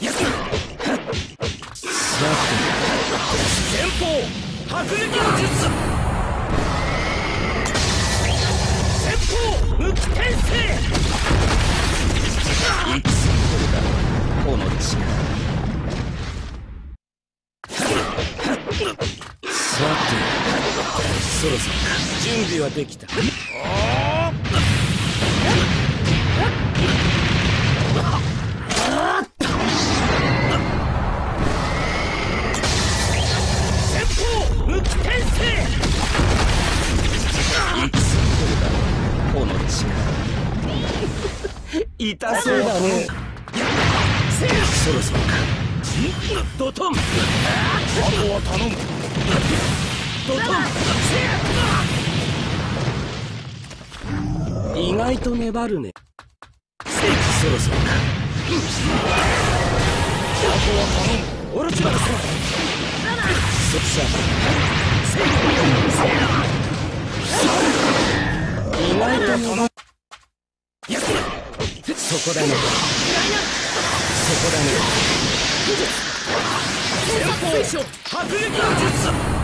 前方迫撃の術前方無機転生いつこれだこの力さてそろそろ準備はできただこの力痛そうだね。そろそろか。ドトンあとは頼む。ドトン意外と粘るね。そろそろか。あとは頼む。オルチマルさ。そっさ意外と粘るそこだね。そこだね。前方迫力の術。